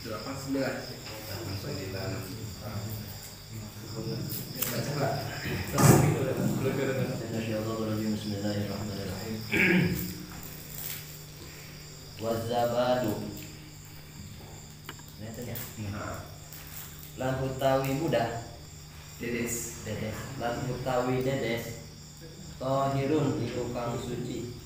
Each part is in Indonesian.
delapan sembilan sembilan. Wazabadu. Neten ya. nah Lan utawi mudah dedes dedes. Lan utawi dedes. Tahirun iku kang suci.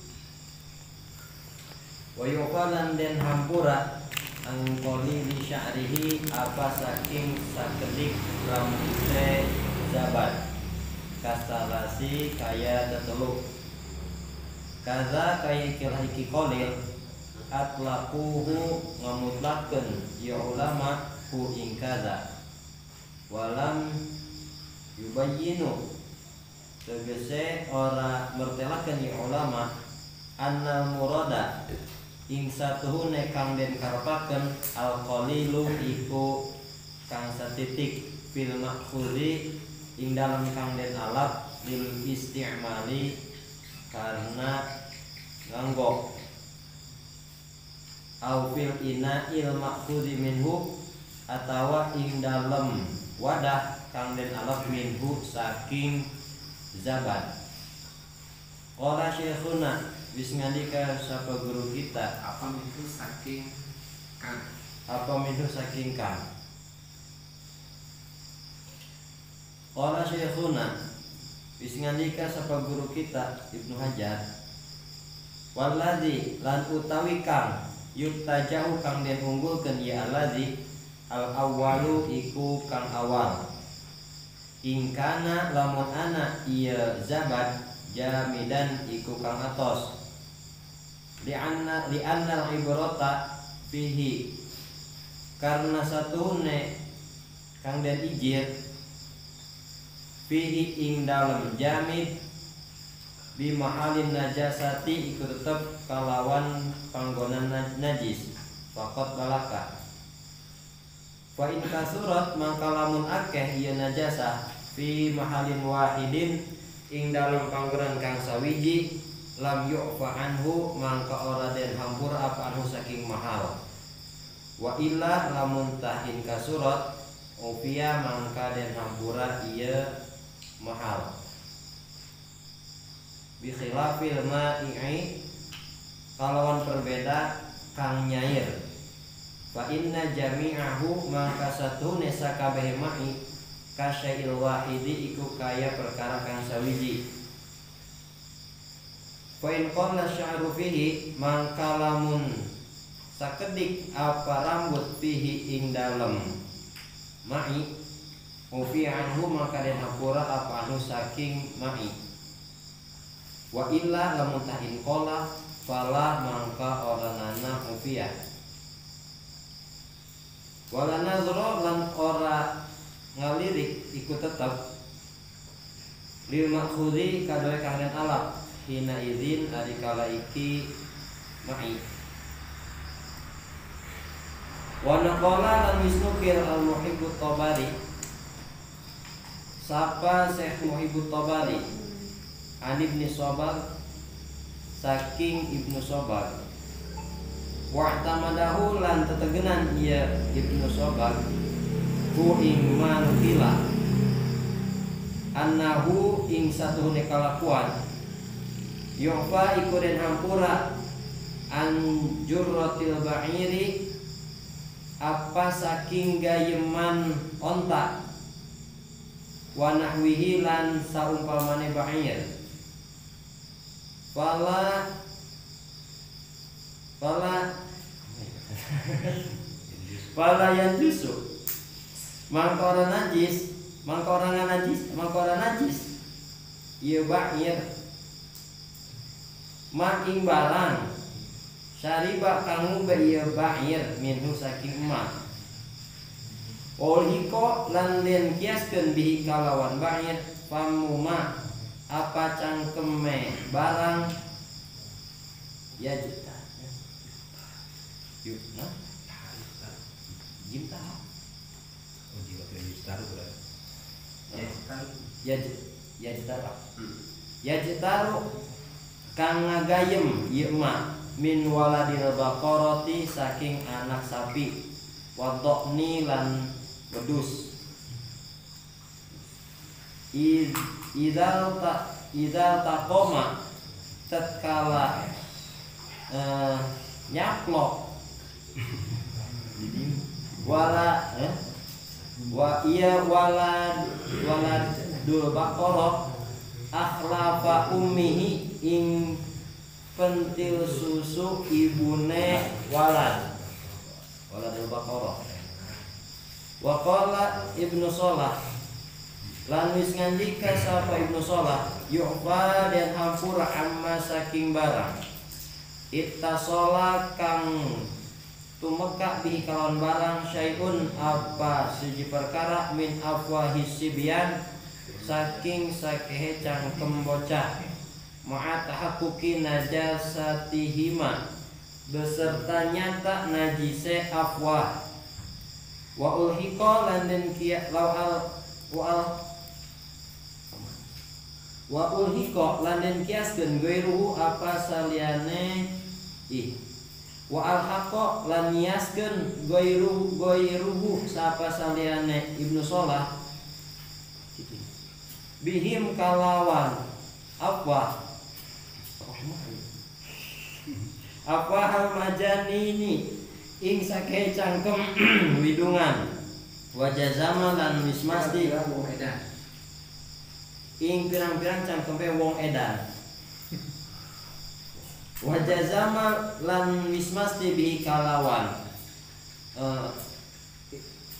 Wa yuqalan den hampura angkoli di sya'rihi apa saking sakedik rambute zabat kastalasi kaya teteluk. Kaza kaya ikilah iki kolil atlaquhu ngamutlakeun ya ulama hu ing kaza walam yubayyinu. Tegese ora mertelakeun ya ulama annal murada ing satuhune kang den karepaken al qalilu iku kang satitik fil makhuri ing dalam kang den alap lil istimali karena nganggo. Au fil ina il makhuri minhu atawa ing dalam wadah kang den alap minhu saking zabat. Qala syekhuna wis ngandika sapa guru kita? Apa itu saking kan? Apa minhu saking kang Qala syekhuna wis ngandika sapa guru kita? Ibnu Hajar. Walladzi lan utawi kang yuktajau kang den unggulkeun ya alladzi al awwalu iku kang awal. Ingkana lamun ana iya zabat jamidan iku kang atos lianna lianna ibrata fihi. Karena satune kang den ijir fihi ing dalem jamid bi mahalin najasati iku tetep kalawan panggonan na- najis. Fakot balaka. Fa in kasurat mangka lamun akeh ieu najasah fi mahalin wahidin ing dalam panggonan kang sawiji lam yu'fa anhu mangka ora den hampur apa anu saking mahal. Wa illa lamun tahin kasurat upia mangka den hampura ieu mahal. Bi khilafil ma'i kalawan perbeda kang nyair. Fa inna jami'ahu maka satune sakabeh ma'i kasyail wahidi iku kaya perkara kang sawiji. Fa in qalla sya'ru fihi mangka lamun sakedik apa rambut fihi ing dalem. Ma'i Ufi anhu maka den hapura apa anu saking ma'i. Wa illa lamun tahin qala fala mangka oranana ufiyah wala nazra lan ora ngalirik iku tetep. Lil makhudhi kadoe kangen alap hina izin ari kala iki ma'i. Wa naqala lan wisnukir al muhibbut tabari. Sapa Syekh Muhibbut Tabari? An Ibni Sobar Saking Ibnu Sobar Wa'tamadahu lan tetegenan ia Ibnu Sobar Hu ing manukila. Annahu ing satu kalakuan Yu'fa iku den hampura. An jurratil ba'iri. Apa saking gayeman onta. Wa nahwihi lan saumpamane ba'ir. Fala. Fala. Fala yang jusu Mangkora najis. Mangkora najis Mangkora najis. Iya ba'ir Making barang Syariba kamu iya ba'ir Minhu saking emak. Olhiko lan den kiaskeun bihi kalawan ba'ir Pamuma apa cangkeme barang? Ya juta. Yuk nah juta Oh, berarti. ya kan ya ju- ya juta hmm. ya juta kang ngagayem ieu mah min waladil baqarati saking anak sapi. Wadokni lan wedus Id- idal ta idal takoma tatkala eh, nyaplok. Wala eh? wa iya walad waladul baqarah akhlafa ummihi ing pentil susu ibune walad. Waladul baqarah wa qala ibnu salah lan wis ngandika sapa ibnu salah yu'fa dan hampura amma saking barang. Ittasala kang tumeka bihi kalon barang syai'un apa siji perkara min afwahis sibyan saking sakehe cangkem bocah ma'a tahaqquqi najasatihima. Beserta nyata najise afwah. Wa ulhiqa lan den kia law al wa ulhiqa den kiaskeun gairuhu apa saliyane ih. Wa alhaqa lan niaskeun gairuhu gairuhu sapa saliyane ibnu salah bihim kalawan apa apa hal majani ini? Ing sake cangkem widungan. Wajah zaman lan wis masti Kira-kira wong edan. ing pirang-pirang cangkempe wong edan. Wajah zaman lan wis masti bihi kalawan. Eh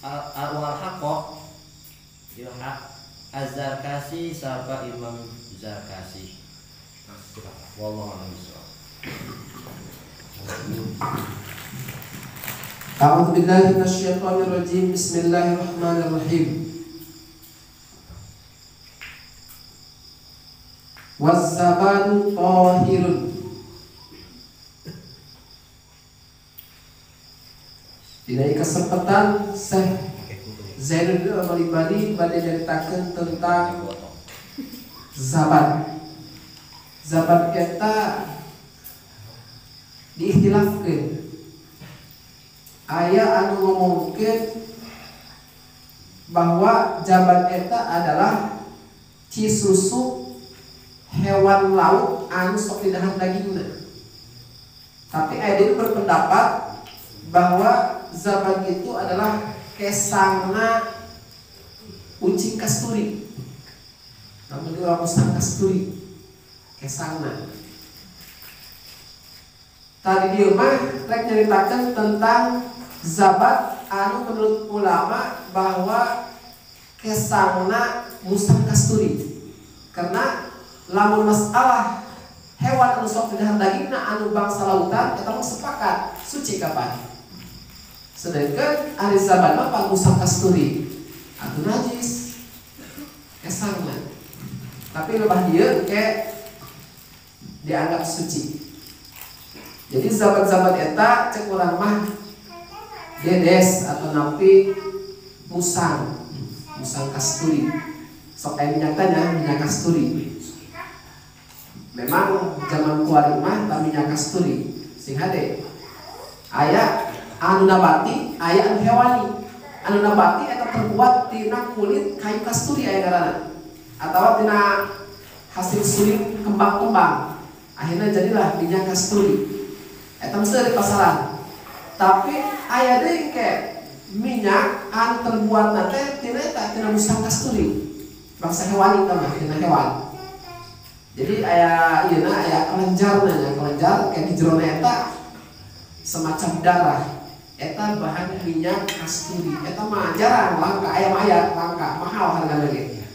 al- awal hakok ilhaq azar kasih sapa imam zarkasi. Wallahu a'lam أعوذ بالله من الشيطان الرجيم بسم الله الرحمن الرحيم والزبان طاهر Tidak kesempatan Syekh Zainuddin Al-Malibali Bade ceritakan tentang Zaban Zaban kita Diikhtilafkan Ayah anu ngomongkeun bahwa jaban eta adalah cisusu hewan laut anu sok didahan dagingna. Tapi ayah itu berpendapat bahwa zaban itu adalah kesangna ucing kasturi. Namun musang kasturi. Kesangna. Tadi di rumah rek nyeritakan tentang zabat anu menurut ulama bahwa kesangna musang kasturi. Karena lamun masalah hewan anu sok didahan dagingna anu bangsa lautan kita sepakat suci kapan. Sedangkan hari zabat mah pan musang kasturi. Atau najis kesangna. Tapi lebah dia kayak dianggap suci jadi zabat-zabat eta cek urang mah dedes atau napi musang. Musang kasturi. Sok aya minyaknya minyak kasturi. Memang zaman kuari mah tak minyak kasturi. Sing hade aya anu nabati aya anu hewani. Anu nabati eta terbuat tina kulit kayu kasturi aya ngaranna. Atau tina hasil suling kembang-kembang. Akhirnya jadilah minyak kasturi eta mesti di pasaran. Tapi aya deui ke minyak anu terbuat nate tina eta tina musang kasturi bangsa hewani tah mah tina hewan. Jadi aya ieu na aya kelenjar nya kelenjar kayak di jero eta semacam darah. Eta bahan minyak kasturi eta mah jarang langka aya mah aya langka mahal hargana ge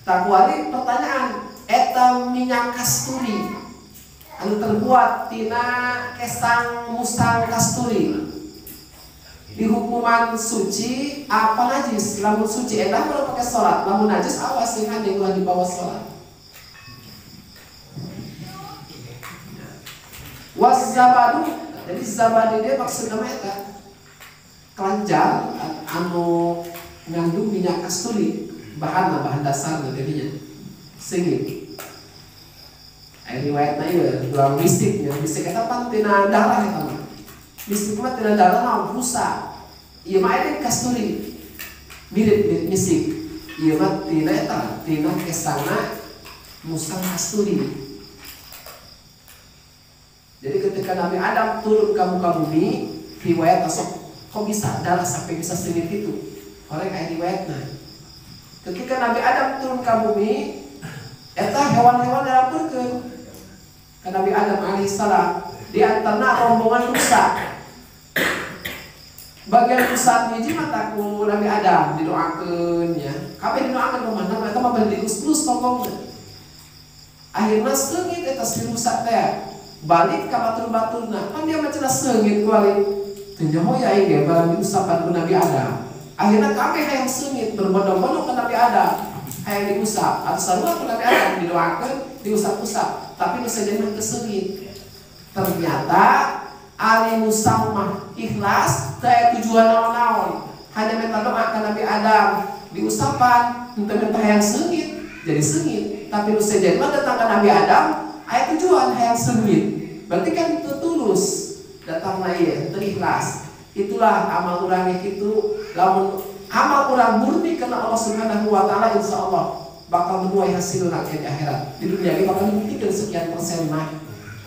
tak pertanyaan eta minyak kasturi anu terbuat tina kesang musang kasturi. Di hukuman suci apa najis? Lamun suci enak kalau pakai sholat. Lamun najis awas sih yang di bawah sholat. Was zabadu jadi zabadu dia maksudnya eta. Kelenjar anu ngandung minyak kasturi. Bahan bahan dasar jadinya. Singit Aya riwayatna ieu ulang mistik nya mistik eta pan tina darah eta mah. Mistik mah tina darah naon busa. Ieu mah aya kasturi. Mirip mirip mistik. Ieu mah tina eta tina ke sana musang kasturi. Jadi ketika Nabi Adam turun ke muka bumi, riwayat asok kok bisa darah sampai bisa sengit itu. Orang kayak riwayatnya. Ketika Nabi Adam turun ke bumi, eta hewan-hewan dalam burkeun. Ka Nabi Adam alaihissalam di antara rombongan rusa. Bagian rusa hiji mata ku Nabi Adam didoakeun ya. Kabeh didoakeun ke mana eta mah bari dius-us tongkongna. Akhirnya sengit eta si rusa teh balik ke batur-baturna kan dia macam sengit kuali tenjaho ya ini barang diusapan ke Nabi Adam. Akhirnya kami yang sengit berbondong-bondong ke Nabi Adam. Yang diusap. Atau sarua ke Nabi Adam didoakan diusap-usap tapi jadi kesengit ternyata Ali musamah ikhlas saya tujuan naon-naon. Hanya minta doa ke Nabi Adam. Diusapan minta-minta yang sengit jadi sengit. Tapi bisa jadi datang ke Nabi Adam ayat tujuan yang sengit. Berarti kan itu tulus. Datang ya terikhlas itulah amal orang itu. Lamun amal orang murni karena Allah Subhanahu wa taala insya Allah bakal menuai hasil nanti di akhirat. Di dunia ini bakal dibuktikan sekian persen mah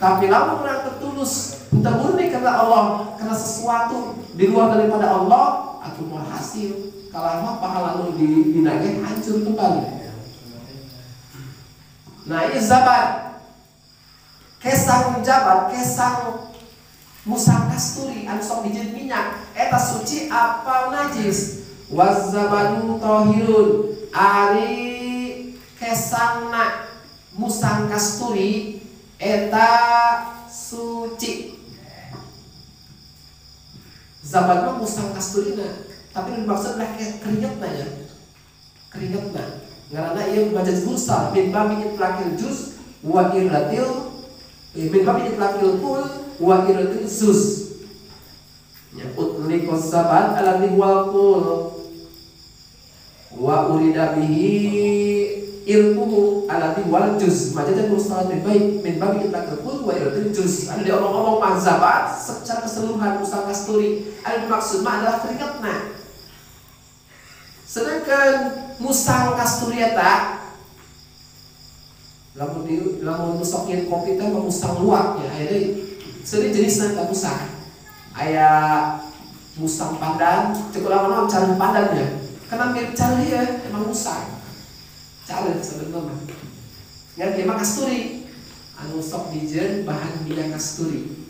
tapi lamun orang tertulus kita murni karena Allah karena sesuatu di luar daripada Allah atau mau hasil kalau mah pahala lu di dinage hancur kembali. Nah ini zabat kesang jabat kesang musang kasturi anu sok dijieun minyak eta suci apa najis wazabanu tohirun ari kesangna musang kasturi eta suci. Zabat mah musang kasturina tapi dimaksud adalah keringetna ya. Keringetna. Ngaranna ieu majaz mursal min babi itlaqil juz wa iratil min babi itlaqil kul wa iratil zus ya utlikos sabat alladhi wal kul wa urida bihi ilmuhu alladhi wal juz. Majaz mursal min babi min babi itlaqil kul wa iratil juz. Ada diomong-omong mazhabat secara keseluruhan musang kasturi. Ada dimaksud mah adalah keringetna sedangkan musang kasturi eta lamun di lamun musokin kopi teh mah musang luwak ya aya seueur jenisna ka musang aya musang pandan cukup lama nama cari pandan ya. Karena mirip cari ya? Emang musang sebenarnya ya dia mah kasturi. Anu sok dijen bahan minyak kasturi.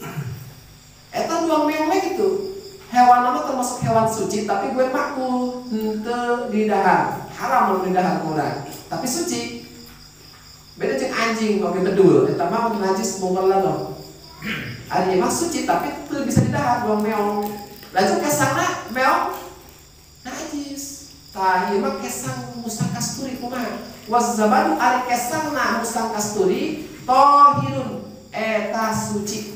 Eta dua meong gitu. Hewan nama termasuk hewan suci tapi gue makul ente di dahar. Haram di dahar orang. Tapi suci. Beda cek anjing kalau bedul. Eta mah najis mungkin lah dong ada mah suci tapi itu bisa di dahar dua meong. Lanjut ke sana meong. Najis. Tah mah kesang musang kasturi kumaha wazabanu ari kesang na musang kasturi tohirun eta suci.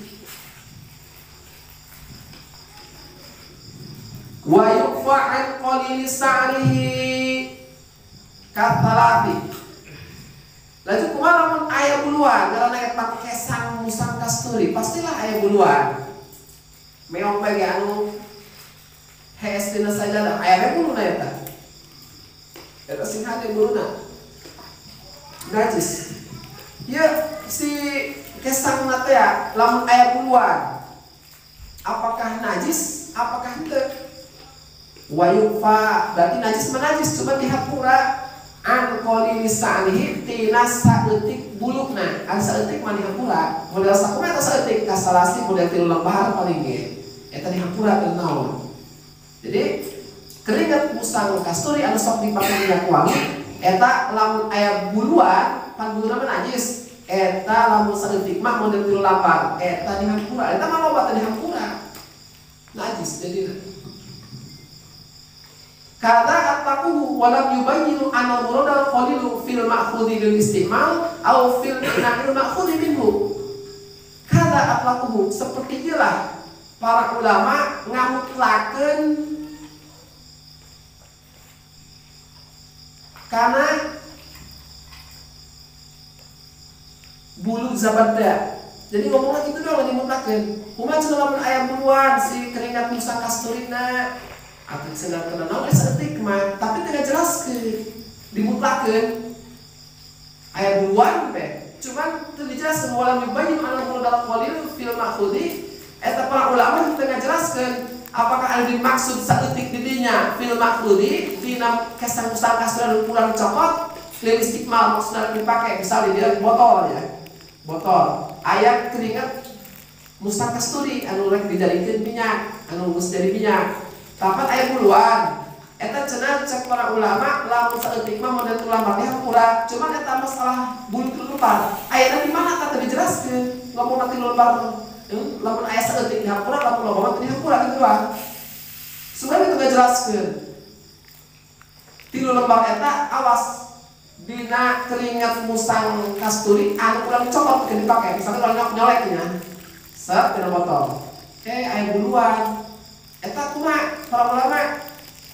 Wa yukfa an qalili sa'rihi katalati lanjut kumaha lamun aya buluan karena eta kesang musang kasturi pastilah aya buluan. Meong bagi anu hees tina saja lah aya we buluna eta? Eta sing hade buluna najis ya si kesang nate ya lamun aya buluan apakah najis? Apakah henteu wayufa berarti najis menajis coba dihapura an qoli lisanihi tina saeutik bulukna. An saeutik mah dihapura model sakumaha eta saeutik? Kasalasi model tilu lembar paling ge eta dihapura teu naon. Jadi keringat musang kasturi anu sok dipake minyak wangi eta lamun aya buluan pan buluna mah najis? Eta lamun saeutik mah model tilu lembar eta dihapura eta mah loba teh dihapura najis jadi karena atakuhu walam yubayyinu anna murada qalilu fil ma'khudhi bil istimal au fil nahil ma'khudhi minhu. Kada atlakuhu seperti itulah para ulama ngamutlakeun karena bulu zabat teh jadi ngomong lagi itu doang dimutakeun kumaha cenah lamun aya buluan si keringat musa kasturina. Atau cenah kena naon saeutik mah tapi teu ngajelaskeun dimutlakeun aya buluan teh cuman teu dijelaskeun wala yubayyin anna mudal qalil fil ma'khudi. Eta para ulama teu ngajelaskeun apakah ada dimaksud saeutik di dinya fil ma'khudi dina kesan musa kasturina pulang cokot lil istiqmal maksudnya dipakai misalnya dia botol ya. Botol. Ayat keringat musta kasturi anu rek dijadikan minyak anu geus jadi minyak. Tapat ayat puluhan. Eta cenah cek para ulama lamun saeutik mah model ulama teh hampura cuman eta masalah bulu tilu lembar ayatna di mana? Kata dijelaskeun ngomong nanti hmm? Lamun ayat saeutik di hampura lamun loba di hampura gitu lah sebenarnya itu jelaskeun tilu lembar eta awas. Dina keringat musang kasturi anu kurang cokot ke dipakai. Misalnya kalau nyok nyoleknya set dina botol. Eh air buluan eta kuma para ulama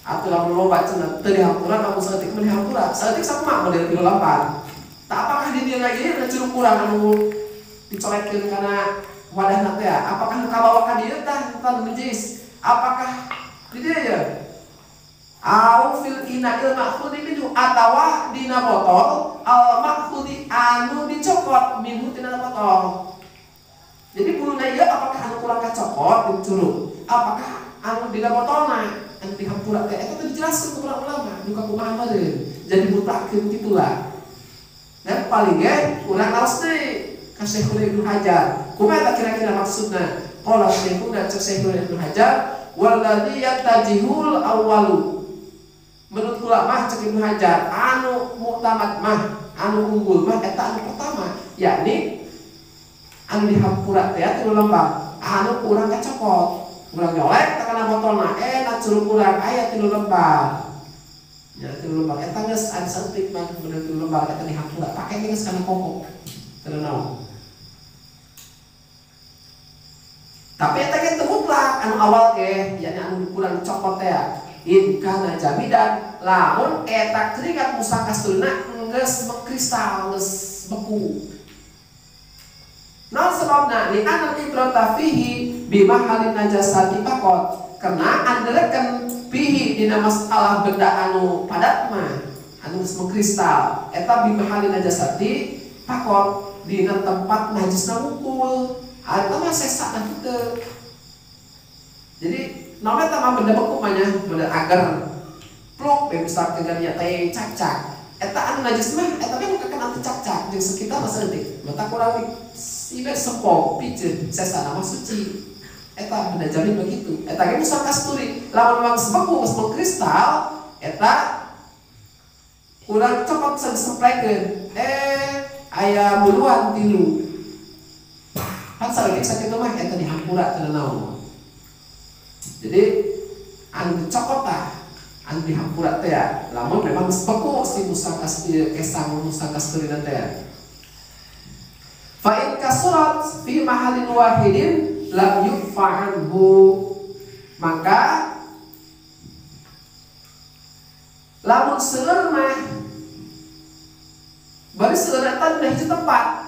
atau lamun loba cenah teu dihampura lamun saeutik mah dihampura saeutik sama model tilu lapan. Tak apakah di dia lagi ada curug kurang anu dicolekeun kana wadah ya apakah nu kabawa ka dieu tah tan najis apakah di dia ya? Au fil ina'il makhudi minhu atawa dina botol al makhudi anu dicokot minhu tina botol. Jadi bulunya ieu apakah anu kurang kacokot di curug apakah anu dina botolna anu dihampura teh eta teh dijelaskeun ku para ulama duka kumaha meureun jadi mutakeun kitu lah. Dan paling ge urang naos deui ka Syekhul Ibnu Hajar. Kumaha kira-kira maksudna qala Syekhuna cek Syekhul Ibnu Hajar walladzi yatajihul awwalu. Menurut ulama cek Ibnu Hajar anu muktamad mah anu unggul mah eta anu pertama yakni anu dihampura teh tilu lembar anu kurang kacopot kurang nyolek takana botolna eh curug kurang aya tilu lembar ya tilu lembar eta geus anu saeutik mah bener tilu lembar eta dihampura. Pake geus kana pokok. Teu naon tapi eta ge teu mutlak anu awal ge yakni anu kurang copot teh in kana jamidan lamun eta keringat musa kastulna geus mengkristal geus beku Nah sebabna li anal ibrata fihi bima halin najasati pakot karena andelekan fihi dina masalah benda anu padat mah anu geus mengkristal. Eta bima halin najasati pakot dina tempat najisna wungkul eta mah sesa na jadi namanya sama benda beku mahnya benda agar plok yang besar kegannya teh cacak eta anu najis mah eta kan kakek nanti cacak jeung sekitar masa detik mata kurang ibe sepo pijeun sesa nama suci. Eta benda jamin begitu. Eta ge musa kasturi lamun memang sebeku geus kristal eta kurang cepet bisa disemplekeun eh aya buluan tilu kan sareng sakit mah eta dihampura teu naon jadi anu dicokot tah anu dihampura teh ya. Lamun memang beku si musa kasturi kesang musa kasturi teh fa in kasurat fi mahalin wahidin lam anhu. Maka lamun seueur mah bari udah hiji tempat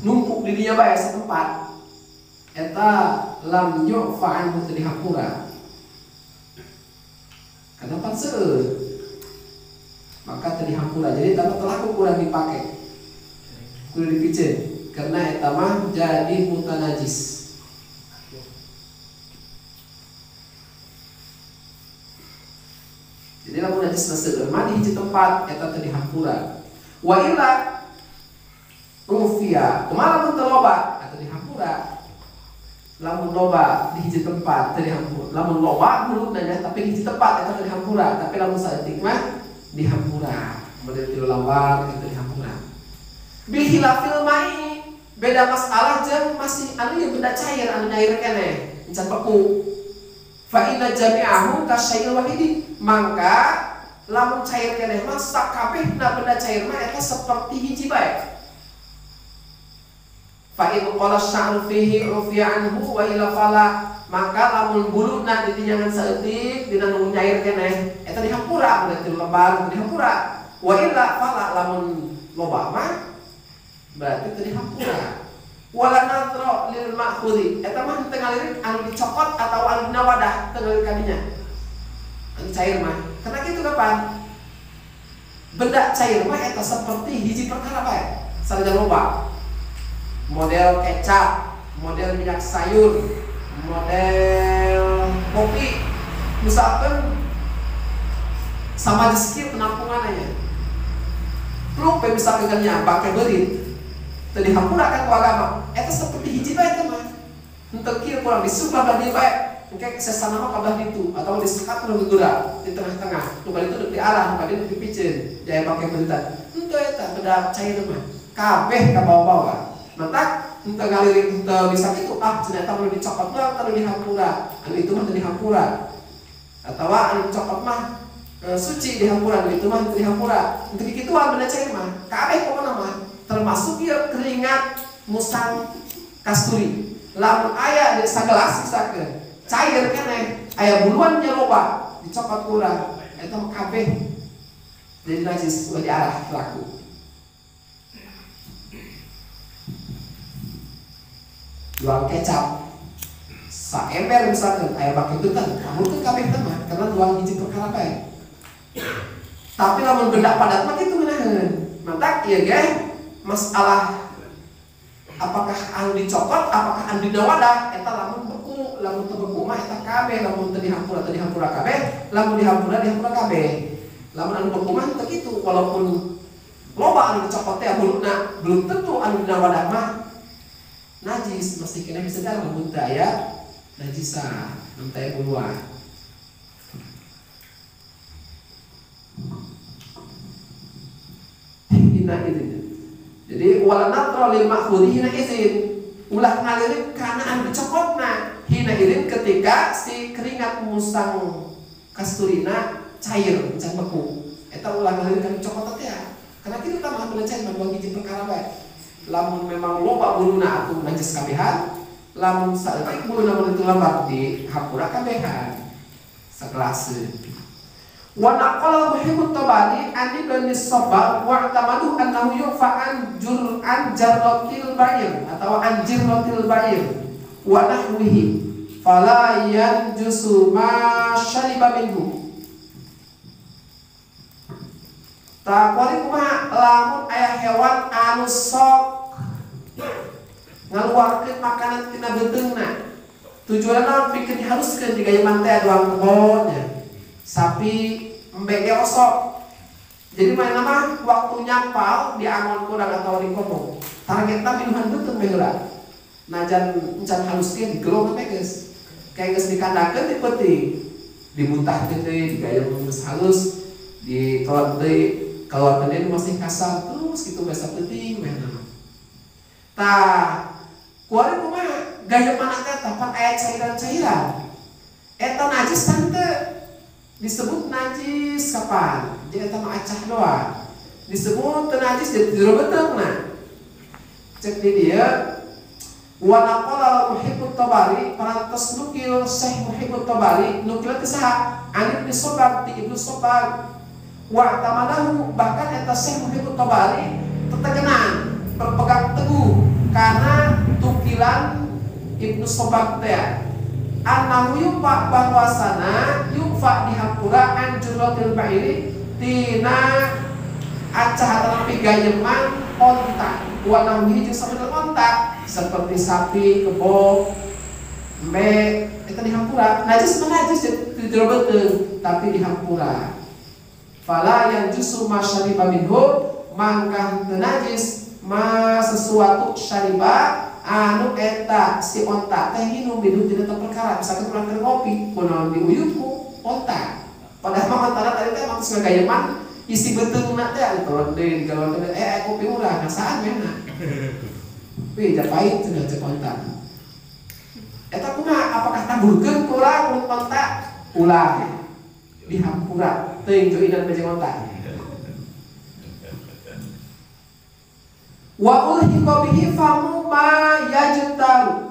numpuk di dinya bae setempat. Eta lam yu'fa anhu teu dihapura kenapa seueur? Maka teu dihapura jadi tanpa telaku kurang dipakai kurang dipiceun karena eta mah jadi mutanajis. Jadi lamun najis na seueur mah di hiji tempat eta teu dihapura wa illa rufia kumaha lamun teu loba atau dihapura lamun loba di hiji tempat teu dihampura lamun loba mulut nanya tapi di hiji tempat eta teu dihampura tapi lamun saeutik mah dihampura model tilu lawar itu dihampura bihilafil mai beda masalah jeung masih anu yang benda cair anu nyair keneh encan beku. Fa inna jami'ahu kasyai'il wahidi. Maka lamun cair keneh mah sakabehna benda cair mah eta seperti hiji bae fa in qala sya'ru fihi rufi'a anhu wa ila fala maka lamun buluna di tinyangan saeutik dina nu nyair keneh eta dihampura udah tilu lembar dihampura. Wa illa fala lamun loba mah berarti tadi hampura wala nadro lil ma'khudi eta mah teu ngalirik anu dicokot atau anu nawadah teu ngalirik kadinya. Anu cair mah. Karena gitu kapan? Benda cair mah eta seperti hiji perkara bae sareng loba model kecap model minyak sayur model kopi misalkan sama di sekitar penampungan aja lu misalkan kerja pakai berit tadi hampura kan ku agama itu seperti hiji bae itu mah untuk kira kurang disumpah bagi bae Oke, sesana kabar itu atau disekat lu gegura di tengah-tengah. Nu itu di arah, nu kali di piceun. Jaya pakai berita. Henteu eta beda cair mah. Kabeh ka bawah-bawah. Mantap, henteu ngalirik henteu bisa gitu. Ah, ternyata perlu dicokot mah kalau dihampura. Anu itu mah dihampura. Atau anu cokot mah e, suci dihampura, anu itu mah dihampura. Untuk itu benda cair mah. Kabeh pokona mah termasuk ya keringat musang kasturi. Lamun aya di sagelas misalkan cair kene aya buluannya loba dicopot kurang itu kabeh jadi najis udah diarah pelaku jual kecap. Saember misalkan aya pakai tutan kamu tuh kabeh teman karena jual hiji perkara bae tapi lamun benda padat mah itu menahan mantap iya ge masalah apakah anu dicopot apakah anu didawadah eta lamun beku lamun teu beku mah eta kabeh lamun teu dihampura teu dihampura kabeh lamun dihampura dihampura kabeh. Lamun anu beku mah teu kitu walaupun loba anu dicopot teh belum tentu anu didawadah mah najis mesti kena bisa dalam najisah lamun teu aya buluan hina itu jadi wala natra lil hina izin. Ulah ngalirik karena anu dicokotna hina izin ketika si keringat musang kasturina cair can beku. Eta ulah ngalirik kan cokot teh karena kita mah beula cair mah hiji perkara bae lamun memang loba buluna atuh najis kabehan lamun saeutik buluna mun itu lambat di hapura kabehan sakelas wa naqala muhibbut tabari an ibn sabah wa tamadu annahu yufa'an jur an jarratil ba'ir atau an jirratil ba'ir wa nahwihi. Fala yanjusu ma syariba minhu takwari kumaha? Lamun aya hewan anu sok ngaluarkeun makanan tina beuteungna tujuanna bikin dihaluskeun di gaya mantai doang kebonnya sapi mbege osok. Jadi main nama waktu nyapal di angon kurang atau di komo targetnya minuman betul behula najan encan haluskeun digelong teh geus. Kayak geus dikandakeun di peti dimuntah deui geus halus. Di keluar deui keluar deui masih kasar terus gitu biasa penting main nama tah kuari kumaha gaya mana teh tempat aya cairan-cairan eta najis tante disebut najis kapan? Jadi eta acah doang. Disebut najis jadi jero beteungna. Cek di dia naqala muhibbut tabari parantos nukil Syekh muhibbut tabari nukil teh saha? An ibnu Sobag ti ibnu Sobag wa tamadahu bahkan eta Syekh muhibbut tabari tetegenan berpegang teguh karena tukilan ibnu Sobag teh. Annahu yufa bahwasana yufa dihampura an jurratil ba'iri tina acah tapi gayeman onta wa nahwi jeung sabda onta seperti sapi kebo mbe itu dihampura. Najis mana najis di beuteung tapi dihampura fala yang justru masyariba minhu teu najis ma sesuatu syariba anu eta si onta teh minum minum tidak tahu perkara misalkan pulang ke kopi kunaon diuyutku onta padahal mah onta tadi teh maksud ngagayeman isi betul nak teh anu kalau teh eh kopi murah ngasaan mena Wih, pahit cenah cek onta eta kumaha apakah taburkeun kurang onta ulah dihampura teuing joinan bejeng onta wa ulhiqa bihi famu ma yajtaru.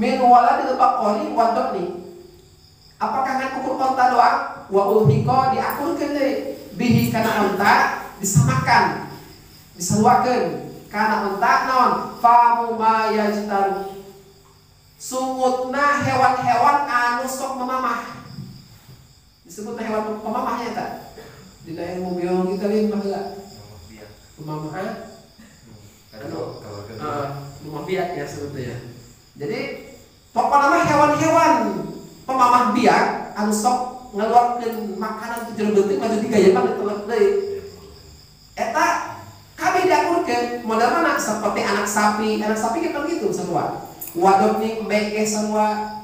Min waladil baqari wa dhani apakah ngan ukur onta doang? Wa ulhiko diakurkeun deui bihi kana onta disamakan. Diseruakeun kana onta non famu ma yajtaru sungutna hewan-hewan anu sok memamah disebutna hewan pemamahnya tak di ilmu biologi kalian baheula pemamah eh? Kalau kalau ke Eh, rumah biak ya sebetulnya. Jadi pokoknya mah hewan-hewan pemamah biak anu sok ngeluarkeun makanan ke jero beuteung maju digayakan ditolak deui. Eta kami diakurkeun model mana seperti anak sapi, anak sapi kan gitu sarua. Wadoknya beke sarua.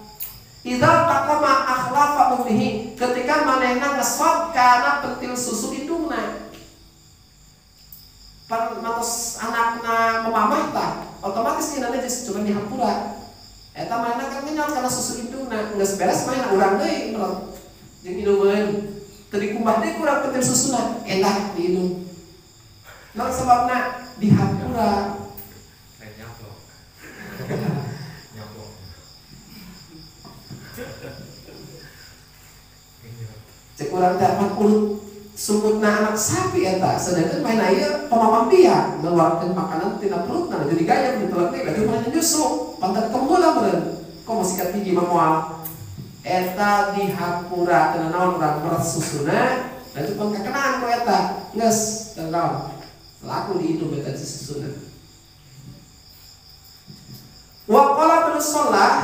Idza taqama akhlafa ummihi ketika manehna ngesot karena pentil susu indungna pan matos anakna memamah tak otomatis ini nanti cuma dihampura. Eta mana kan ngenyot karena susu indungna nggak beres main urang deui menurut jeung inumeun teu dikumbah deui kurang pentil susuna enak diinum Nah sebabna dihampura Kayak nyaplok. Nyaplok. Cek urang teh pan ulut sumutna anak sapi eta sedangkan main aya pemamah biak ngeluarkeun makanan tina perutna jadi gaya ditolak teh berarti mana nyusu pantat kemulah meureun kok masih kat gigi mah moal eta dihapura tina naon urang meres susuna dan itu pun kakenaan ku eta. Geus teu naon laku dihidup eta si susuna wa qala ibnu Salah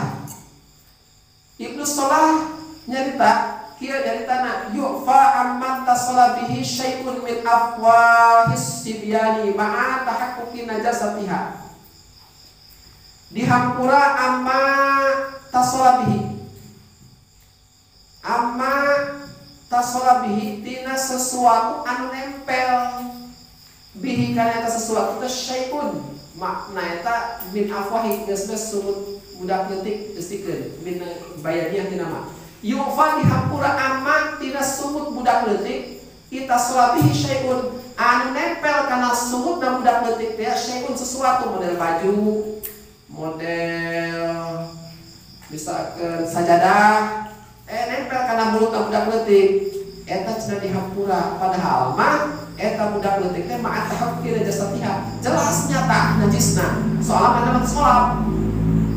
Ibnu Salah nyarita kia dari tanah yu'fa amman tasala bihi syai'un min afwahis sibyani ma'a tahakkuki najasatiha. Dihampura amma tasala bihi. Amma tasala bihi tina sesuatu anu nempel bihi kana eta sesuatu teh syai'un. Makna eta min afwahi geus geus sumut budak leutik geustikeun min bayaniah tina mah yufa dihampura aman tina sumut budak leutik. Kita solabihi syai'un anu nempel kana sumut dan budak leutik teh syai'un sesuatu model baju model misalkan sajadah. Eh nempel kana mulut dan budak leutik. Eta cenah dihampura. Padahal mah eta budak leutik teh mah tahaqqiq jasatiha jelas nyata najisna. Soalnya mana mah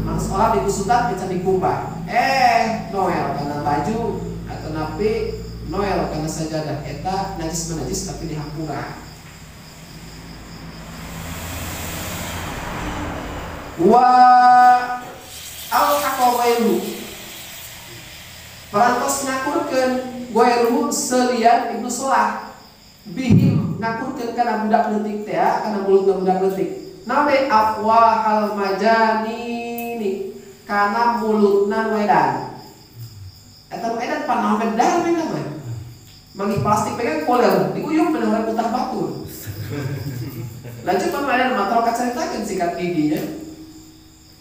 Mang sekolah. Di kusutan bisa dikumbah. Eh, Noel karena baju atau napi Noel karena sajadah eta najis menajis tapi dihampura. Wa al hakawairu Parantos ngakurkeun wairu selian Ibnu Solah bihim ngakurkeun kana budak leutik teh kana mulut budak leutik. Nabe afwa hal majani ini karena mulutna wedan eta wedan panaon bedan we mah mangi plastik pegang koler diuyup bener putah batur. Lanjut pemain matro kacaritakeun sikat giginya.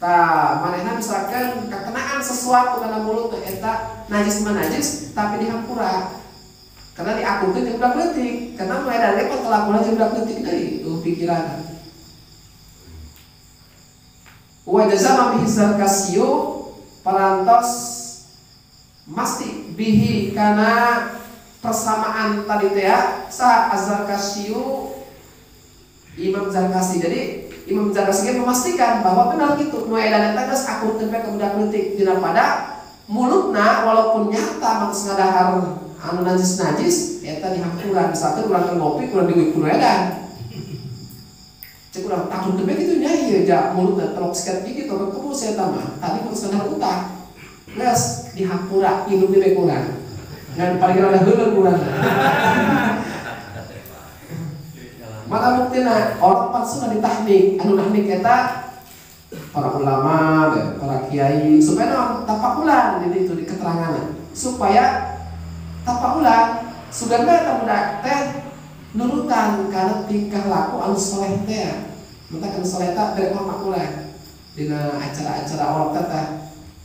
Ta manehna misalkan kekenaan sesuatu karena mulutna eta najis mah najis tapi dihampura. Karena diakurkeun jeung budak leutik. Karena kelakuan jeung budak leutik deui tuh pikiran wa jazama bihi zarkasiyu parantos masti bihi kana persamaan tadi teh ya, sa azarkasiyu Imam Zarkasi jadi Imam Zarkasi kan memastikan bahwa benar gitu nu edan eta geus akur budak leutik dina pada mulutna walaupun nyata maksud ngadahar anu najis-najis eta dihampura misalkan urang ngopi kurang diuik kudu edan takut tebe gitu nya ieu ja mulutna telok sikat gigi tong kebul saya mah tadi kurang sadar utah geus dihampura hidup di kurang ngan paling rada heuleung urang maka buktina orang pas sudah ditahnik anu nahnik eta para ulama para kiai supaya non tapakulan jadi itu di keterangan supaya tapakulan sudah nggak budak teh nurutan karena tingkah laku anu soleh teh maka kan soleh teh dari makulan dina acara-acara orang tata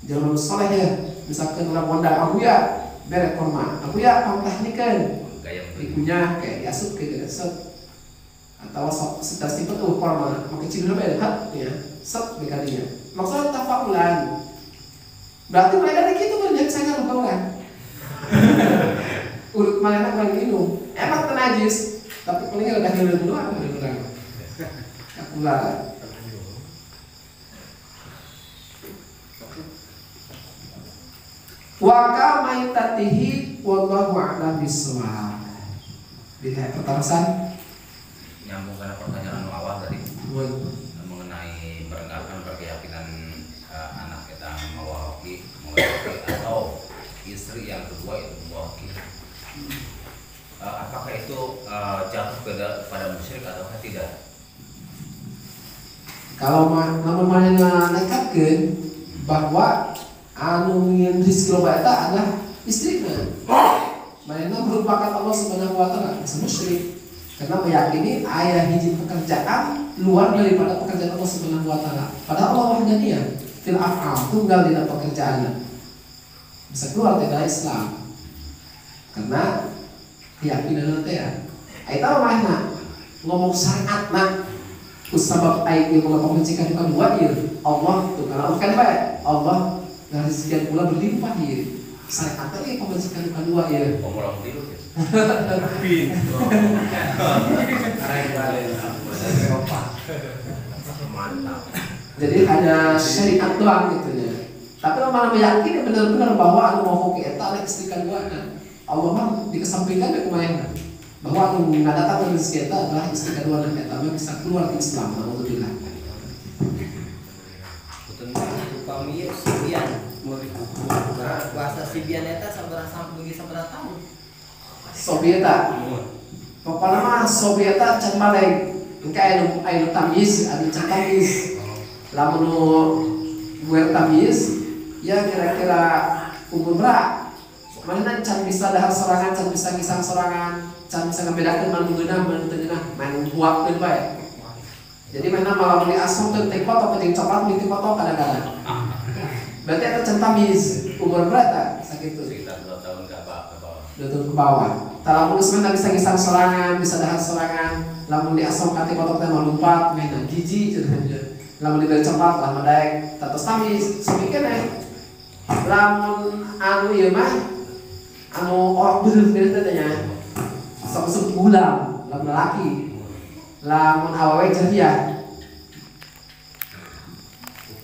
jangan soleh ya. Misalkan orang mondal aku ya. Bere korma aku ya pangtahnikeun Gaya ikunya kayak diasup kayak set atau sok setas tipe tuh korma ciri apa ya hat ya. Set begadinya maksudnya tafakulan berarti mereka dari gitu banyak saya lupa kulit mana kurang minum. Emang teu najis tapi paling udah hilang doang udah kurang Kakulara. Wa kamaitatihi wallahu a'lam bisawab. Dilihat pertamasan nyambung karena pertanyaan awal tadi mengenai beranggapan berkeyakinan eh, anak kita mewaki mewaki atau istri yang kedua itu mewaki Eh, apakah itu eh, jatuh pada pada musyrik atau tidak kalau ma- namun mana nekatkeun bahwa anu ngin rizki eta adalah istrina. Manehna merupakan Allah wa taala bisa musyrik karena meyakini ayah hiji pekerjaan luar daripada pekerjaan Allah Subhanahu wa taala. Padahal Allah wahdaniyah fil af'al tunggal di dalam pekerjaan. Bisa keluar dari Islam. Karena keyakinan nanti ya. Aita mana ngomong syariat nak. Kusabab aing ilmu pembencikan bukan dua ir Allah tuh Allah kan baik Allah dari sekian pula berlimpah ir syariat tadi pembencikan bukan dua ir Omong tidur ya. Mantap jadi hanya syariat doang gitu ya. Tapi mana meyakini benar-benar bahwa anu mau hoki eta nek istri kedua Allah mah dikesampingkan ya kemarin bahwa ngadatang rezeki eta adalah istri kedua dan eta mah bisa keluar dari Islam alhamdulillah tentang upami ieu sibian bahasa sibian eta sabaraha sampai sabaraha tahun Sobieta. Pokoknya mah Sobieta can balik engke anu anu tamis anu can tamis lamun gue tamis ya kira-kira umur berapa? Mana can bisa dahar serangan can bisa ngisang serangan can bisa ngebedakeun mana geunah mana main buapkeun bae jadi mana malam di asam tuh teh foto penting coklat di foto kadang-kadang berarti ada can tamis umur berapa sakit tuh sekitar dua tahun ke bawah bawah lutut ke bawah. Tak lamun sebenarnya bisa ngisang serangan, bisa dahar serangan. Lamun di asam kati kotok teh lompat, main jiji cenah. Lamun dibeli cepat, lamun daek, tatos tami semikeun eh. Lamun anu ieu mah anu orang bener bener teh nya. Sok sok bulan, lamun laki. Lamun awewe ceria.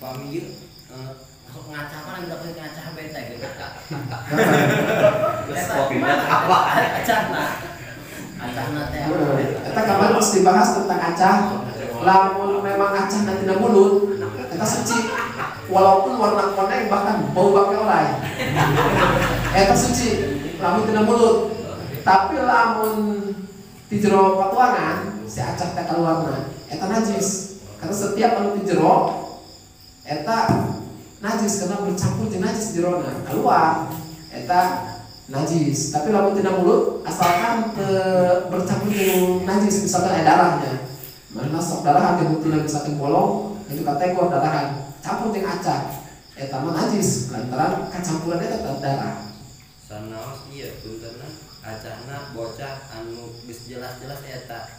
upami ieu eh, sok ngaca mana nggak boleh ngaca benta gitu Kopinya apa? acahna acahna teh Kita kemarin harus dibahas tentang acah. Lamun memang acah nanti mulut, kita suci. Walaupun warna koneng bahkan bau bakal oleh. Eta suci. Lamun tina mulut. Tapi lamun di jero patuangan si acah teh keluarna. Eta najis. Karena setiap anu di jero eta najis karena bercampur di najis jerona. Keluar eta najis. Tapi lamun tidak mulut asalkan ke bercampur dengan najis misalkan ada darahnya. Mana sok darah yang tidak bisa bolong itu kategori darahan. Campur dengan acak eta mah najis. Lantaran kecampuran tetap darah. Sanaos ieu puntenna acahna bocah anu geus jelas-jelas eta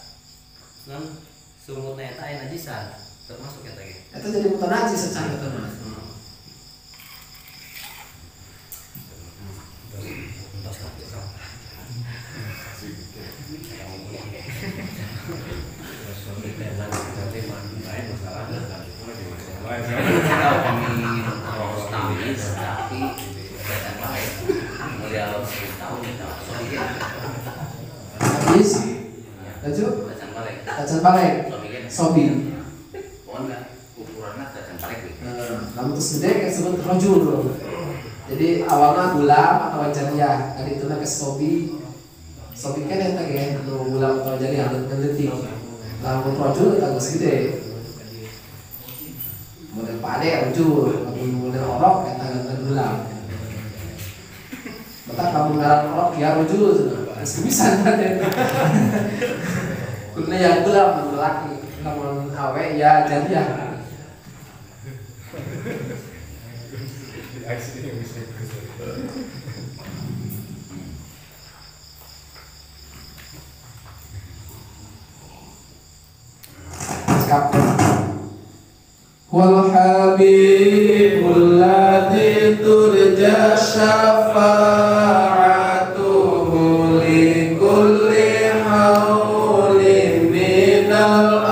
non sumutna eta aya najisan termasuk eta ge itu jadi mutan najis secara itu tamis tapi datang baik modal tahun kita najis lanjut datang balik kacan balik soalnya sobi. Pohon nggak ukurannya datang balik gitu Nah, lamun terus gede kayak sebut rojul jadi awalnya gulam atau jariah tadi itu ke sobi. Sobi kan yang tadi anu gulam atau jariah anu pendetik lamun rojul itu gede model pade rojul. Model orok gantan gulam tak kamu ngarang rok ya. Rojul bisa nanti kuna yang gelam laki namun awe ya jadi ya. Wal habibul ladzi turja Oh.